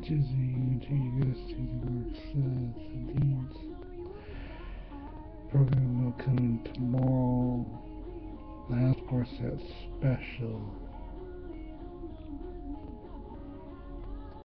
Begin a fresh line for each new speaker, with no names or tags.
Until you guys Disney to the Works uh, Sardines program will come tomorrow. And of course that special